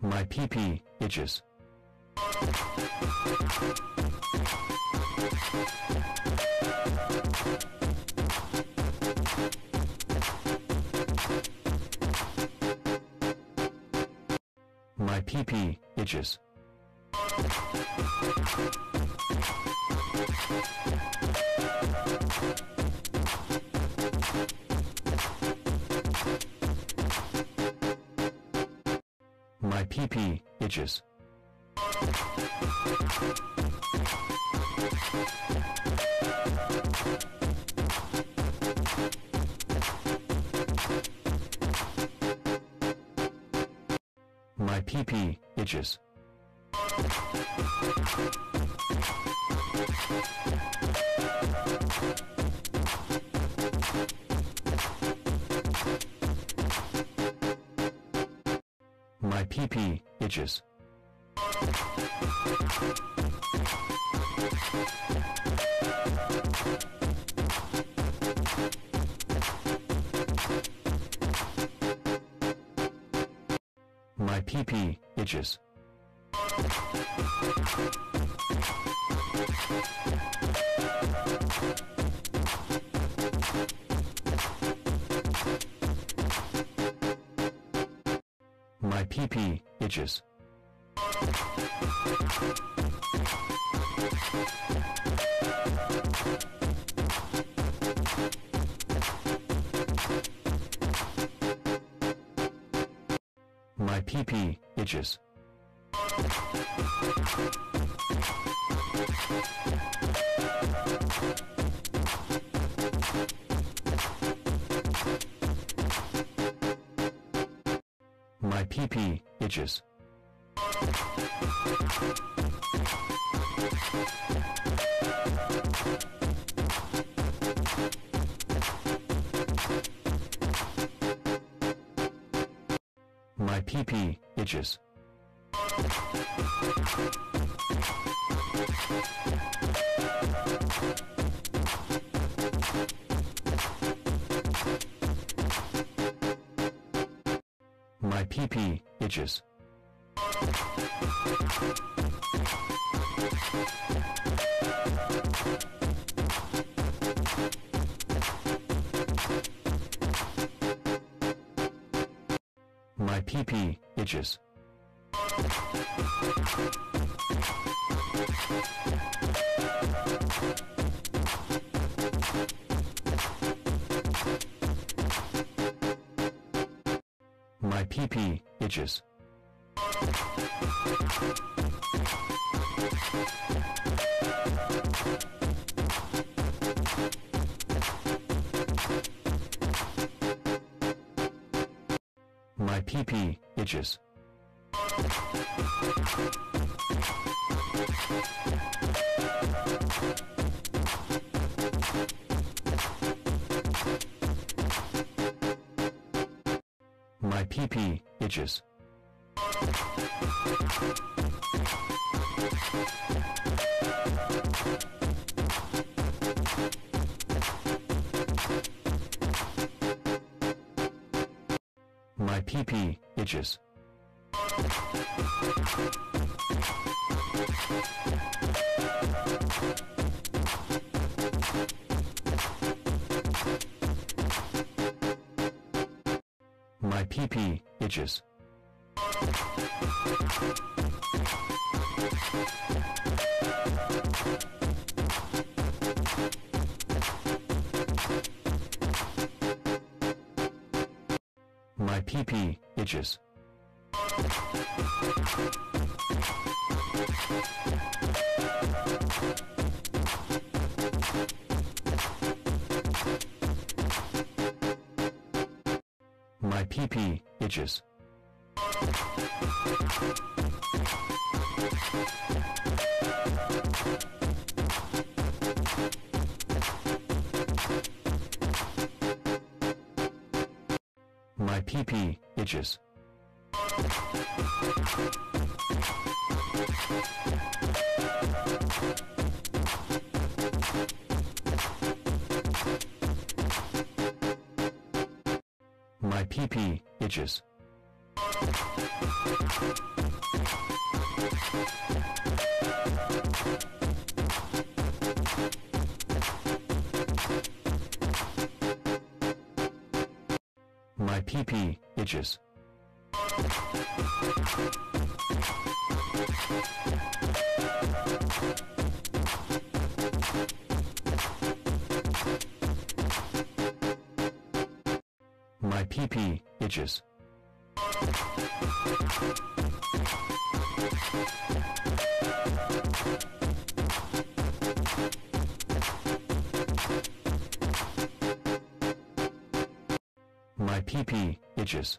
My pee pee itches. My pee pee itches. My PP itches. My PP itches. PP, bitches. My PP, itches. My pee pee itches. My pee pee itches. P. Itches. My PP itches. my pee pee itches. My pee pee itches. BP, bitches. My PP, itches. PP, itches. My PP, itches. PP, bitches. My PP, bitches. Thank you. PP itches. My PP itches. My pee pee itches. My pee pee itches. PP itches. My PP itches.